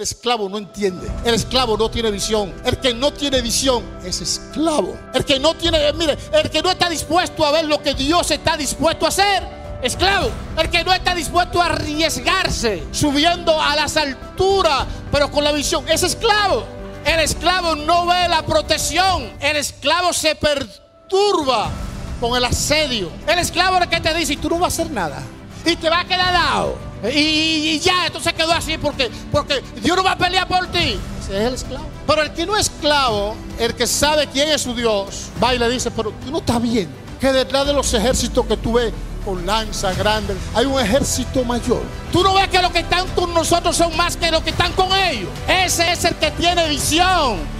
el esclavo no entiende. El esclavo no tiene visión. El que no tiene visión es esclavo. El que no tiene, mire, el que no está dispuesto a ver lo que Dios está dispuesto a hacer, esclavo. El que no está dispuesto a arriesgarse, subiendo a las alturas, pero con la visión, es esclavo. El esclavo no ve la protección. El esclavo se perturba con el asedio. El esclavo es el que te dice, y tú no vas a hacer nada. Y te va a quedar dado. Y, y ya, esto se quedó así porque, porque Dios no va a pelear por ti. Ese es el esclavo. Pero el que no es esclavo, el que sabe quién es su Dios, va y le dice, pero tú no estás viendo que detrás de los ejércitos que tú ves con lanza grande, hay un ejército mayor. Tú no ves que los que están con nosotros son más que los que están con ellos. Ese es el que tiene visión.